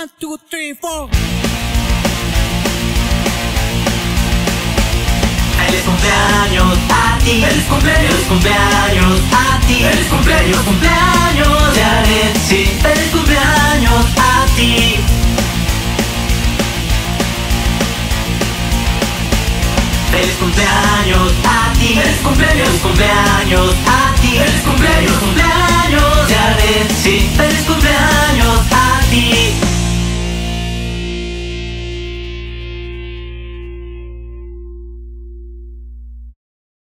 One, two, three, four. Feliz cumpleaños a ti. Feliz cumpleaños, feliz cumpleaños a ti. Feliz cumpleaños, cumpleaños de Alexi. Feliz cumpleaños a ti. Feliz cumpleaños a ti. Feliz cumpleaños, cumpleaños a ti.